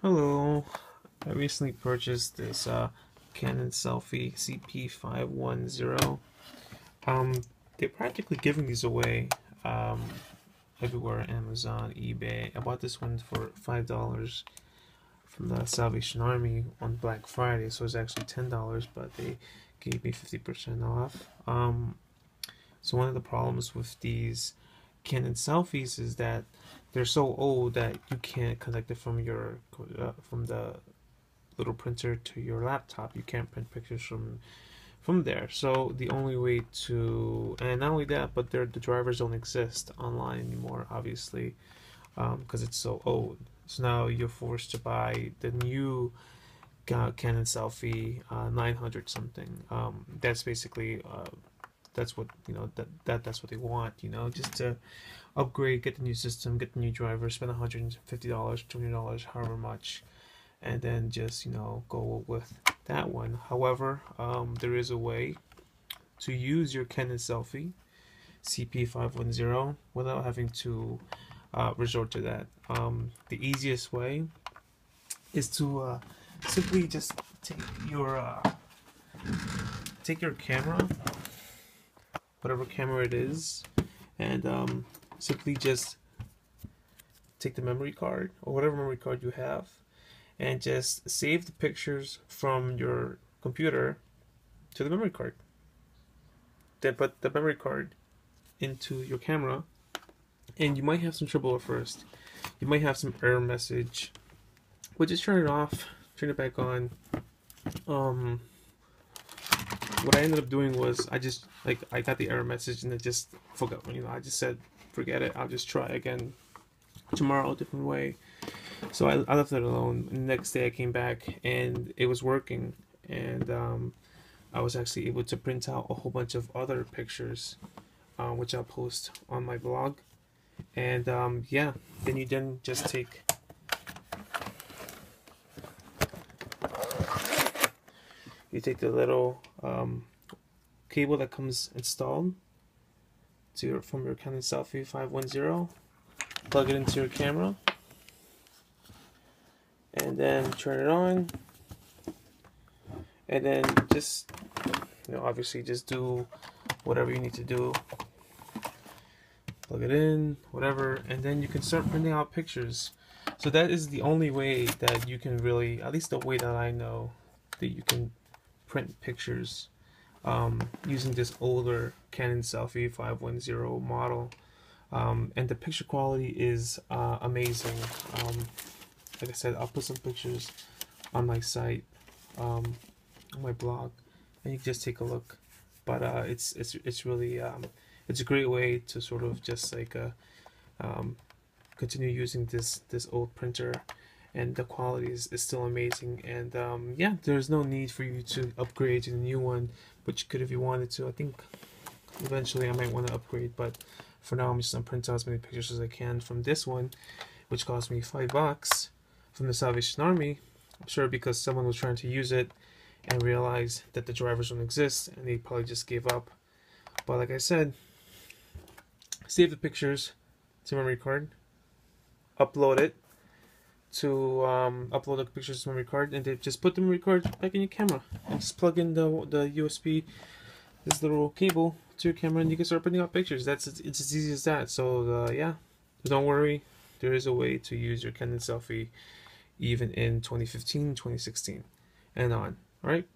Hello, I recently purchased this uh, Canon Selphy CP510. Um, they're practically giving these away um, everywhere, Amazon, eBay. I bought this one for $5 from the Salvation Army on Black Friday, so it's actually $10, but they gave me 50% off. Um, so one of the problems with these Canon Selphys is that they're so old that you can't connect it from your uh, from the little printer to your laptop. You can't print pictures from from there. So the only way to and not only that, but the drivers don't exist online anymore, obviously, because um, it's so old. So now you're forced to buy the new Canon Selphy uh, 900 something. Um, that's basically uh, that's what you know that that that's what they want you know just to upgrade get the new system get the new driver spend $150 $200 however much and then just you know go with that one. However um, there is a way to use your Canon Selphy CP510 without having to uh, resort to that. Um, the easiest way is to uh, simply just take your uh, take your camera whatever camera it is and um, simply just take the memory card or whatever memory card you have and just save the pictures from your computer to the memory card. Then put the memory card into your camera and you might have some trouble at first. You might have some error message. But just turn it off turn it back on um, what I ended up doing was I just like I got the error message and I just forgot you know I just said forget it I'll just try again tomorrow a different way. So I, I left it alone. The next day I came back and it was working. And um, I was actually able to print out a whole bunch of other pictures uh, which I'll post on my blog. And um, yeah then you then just take you take the little um, cable that comes installed to your, from your Canon Selphy 510 plug it into your camera and then turn it on and then just you know obviously just do whatever you need to do. Plug it in whatever and then you can start printing out pictures. So that is the only way that you can really at least the way that I know that you can print pictures um, using this older Canon Selphy 510 model. Um, and the picture quality is uh, amazing. Um, like I said, I'll put some pictures on my site, um, on my blog, and you can just take a look. But uh, it's it's it's really um, it's a great way to sort of just like uh, continue using this this old printer and the quality is, is still amazing. And um, yeah there's no need for you to upgrade to the new one but you could if you wanted to. I think eventually I might want to upgrade but for now I'm just gonna print out as many pictures as I can from this one which cost me five bucks from the Salvation Army. I'm sure because someone was trying to use it and realized that the drivers don't exist and they probably just gave up. But like I said save the pictures to memory card upload it to um, upload the pictures to memory card and then just put the memory back in your camera. And just plug in the the USB this little cable to your camera and you can start putting out pictures. That's it's as easy as that. So uh, yeah. Don't worry. There is a way to use your Canon Selphy even in 2015 2016 and on. All right